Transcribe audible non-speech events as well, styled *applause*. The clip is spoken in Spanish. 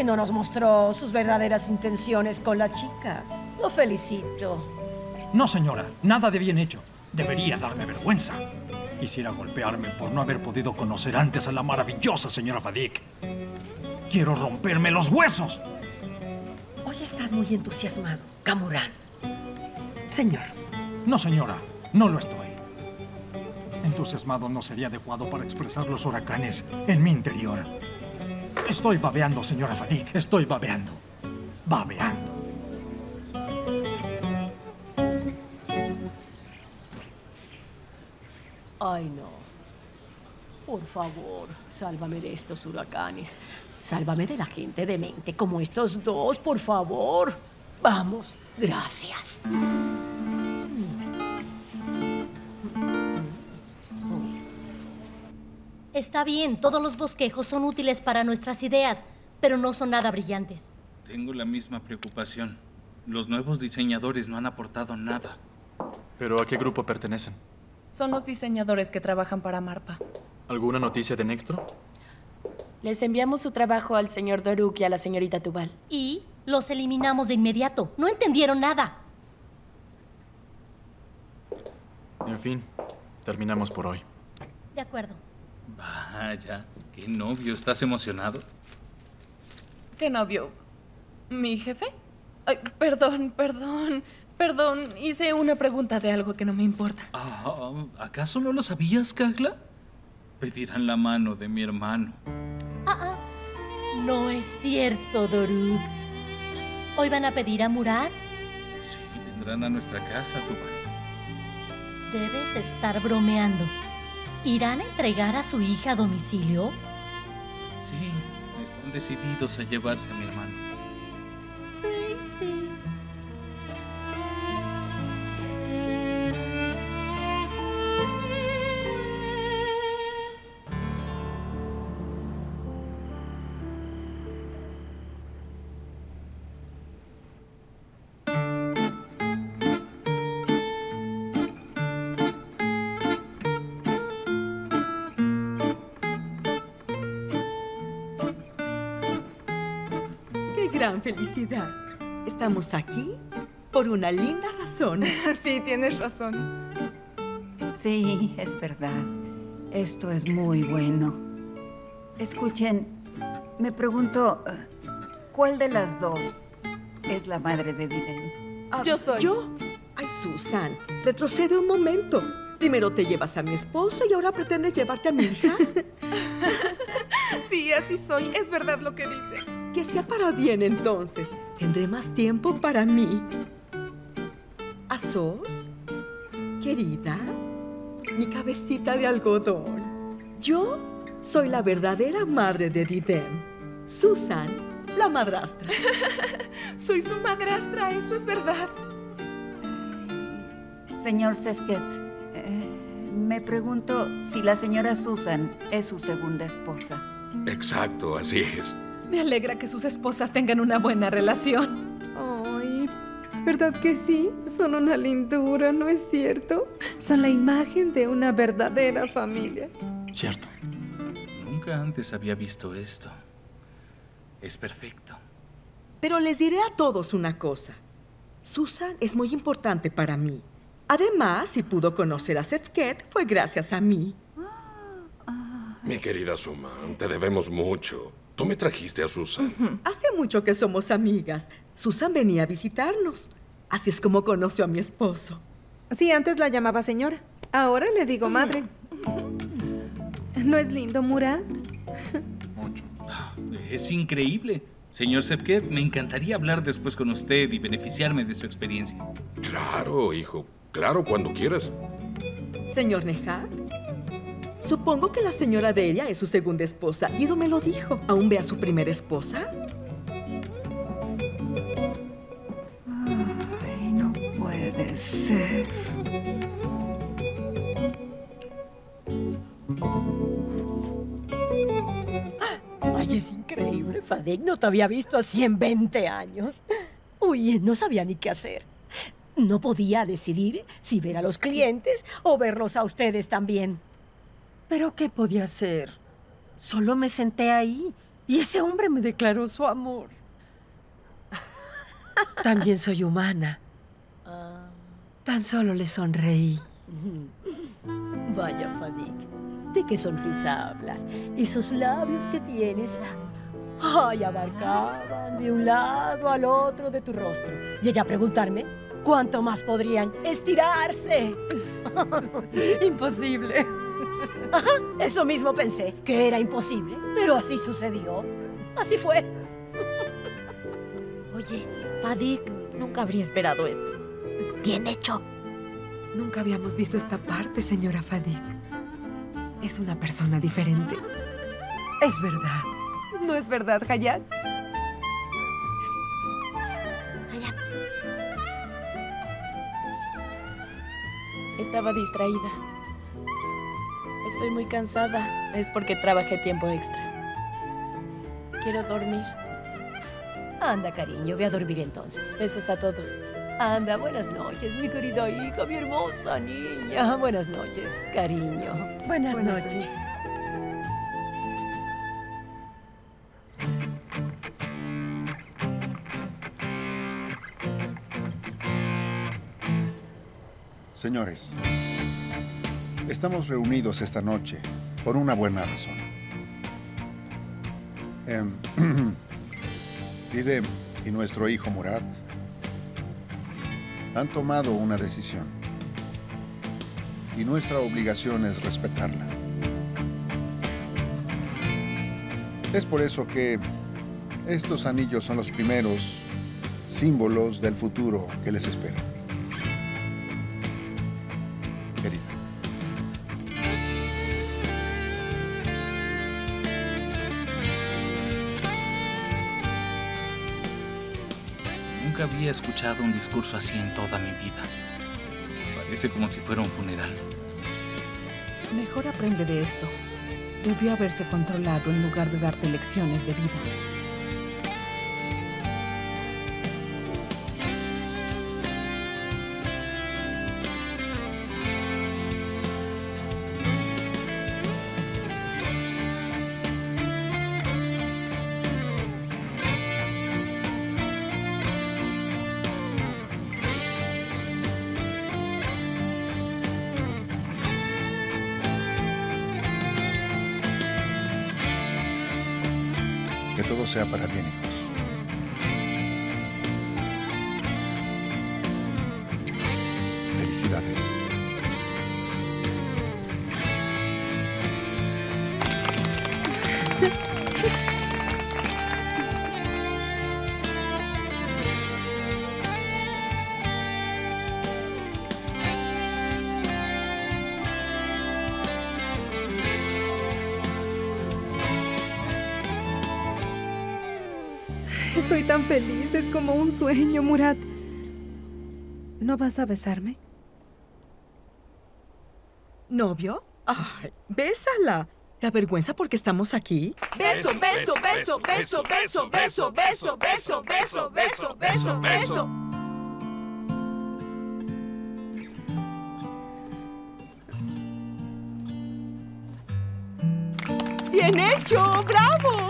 que no nos mostró sus verdaderas intenciones con las chicas. Lo felicito. No, señora, nada de bien hecho. Debería darme vergüenza. Quisiera golpearme por no haber podido conocer antes a la maravillosa señora Fadik. Quiero romperme los huesos. Hoy estás muy entusiasmado, Camurán. Señor. No, señora, no lo estoy. Entusiasmado no sería adecuado para expresar los huracanes en mi interior. Estoy babeando, señora Fadik. Estoy babeando. Babeando. Ay, no. Por favor, sálvame de estos huracanes. Sálvame de la gente demente como estos dos, por favor. Vamos, gracias. Está bien, todos los bosquejos son útiles para nuestras ideas, pero no son nada brillantes. Tengo la misma preocupación. Los nuevos diseñadores no han aportado nada. ¿Pero a qué grupo pertenecen? Son los diseñadores que trabajan para Marpa. ¿Alguna noticia de Nextro? Les enviamos su trabajo al señor Doruk y a la señorita Tubal. Y los eliminamos de inmediato. No entendieron nada. En fin, terminamos por hoy. De acuerdo. Vaya, qué novio. ¿Estás emocionado? ¿Qué novio? ¿Mi jefe? Ay, perdón, perdón, perdón. Hice una pregunta de algo que no me importa. Ah, ¿Acaso no lo sabías, Kagla? Pedirán la mano de mi hermano. Ah, ah. No es cierto, Doruk. ¿Hoy van a pedir a Murat? Sí, vendrán a nuestra casa, Tubal. Debes estar bromeando. ¿Irán a entregar a su hija a domicilio? Sí, están decididos a llevarse a mi hermano. Crazy. Gran felicidad! Estamos aquí por una linda razón. *laughs* sí, tienes razón. Sí, es verdad. Esto es muy bueno. Escuchen, me pregunto, ¿cuál de las dos es la madre de Diden? Yo soy. ¿Yo? Ay, Susan, retrocede un momento. Primero te llevas a mi esposo y ahora pretendes llevarte a mi hija. *laughs* Sí, así soy. Es verdad lo que dice. Que sea para bien entonces. Tendré más tiempo para mí. ¿Asos? Querida, mi cabecita de algodón. Yo soy la verdadera madre de Didem. Susan, la madrastra. *laughs* Soy su madrastra, eso es verdad. Señor Sefket, eh, me pregunto si la señora Susan es su segunda esposa. Exacto, así es. Me alegra que sus esposas tengan una buena relación. Ay, ¿verdad que sí? Son una lindura, ¿no es cierto? Son la imagen de una verdadera familia. Cierto. Nunca antes había visto esto. Es perfecto. Pero les diré a todos una cosa. Susan es muy importante para mí. Además, si pudo conocer a Sefket, fue gracias a mí. Mi querida Suman, te debemos mucho. Tú me trajiste a Susan. Hace mucho que somos amigas. Susan venía a visitarnos. Así es como conoció a mi esposo. Sí, antes la llamaba señora. Ahora le digo madre. ¿No es lindo, Murat? Mucho. Es increíble. Señor Sepket, me encantaría hablar después con usted y beneficiarme de su experiencia. Claro, hijo. Claro, cuando quieras. Señor Nehat, supongo que la señora Delia es su segunda esposa. Ido me lo dijo. ¿Aún ve a su primera esposa? Ay, no puede ser. Ay, es increíble. Fadek no te había visto así en 20 años. Uy, no sabía ni qué hacer. No podía decidir si ver a los clientes o verlos a ustedes también. ¿Pero qué podía hacer? Solo me senté ahí Y ese hombre me declaró su amor. También soy humana. Tan solo le sonreí. *laughs* Vaya, Fadik. ¿De qué sonrisa hablas? Esos labios que tienes. Ay, abarcaban de un lado al otro de tu rostro. Llegué a preguntarme cuánto más podrían estirarse. *laughs* Imposible. Ajá, eso mismo pensé, que era imposible, pero así sucedió. Así fue. Oye, Fadik, nunca habría esperado esto. Bien hecho. Nunca habíamos visto esta parte, señora Fadik. Es una persona diferente. Es verdad. ¿No es verdad, Hayat? Estaba distraída. Estoy muy cansada. Es porque trabajé tiempo extra. Quiero dormir. Anda, cariño, ve a dormir entonces. Besos a todos. Anda, buenas noches, mi querida hija, mi hermosa niña. Buenas noches, cariño. Buenas, noches. Señores, estamos reunidos esta noche por una buena razón. *clears throat* Idem y nuestro hijo Murat han tomado una decisión y nuestra obligación es respetarla. Es por eso que estos anillos son los primeros símbolos del futuro que les espera. Nunca había escuchado un discurso así en toda mi vida. Parece como si fuera un funeral. Mejor aprende de esto. Debió haberse controlado en lugar de darte lecciones de vida. Todo sea para bien, hijos. Felicidades. Estoy tan feliz, es como un sueño, Murat. ¿No vas a besarme? ¿Novio? Ay, bésala. ¿Te avergüenza porque estamos aquí? Beso, beso, beso, beso, beso, beso, beso, beso, beso, beso, beso, beso. ¡Bien hecho! ¡Bravo!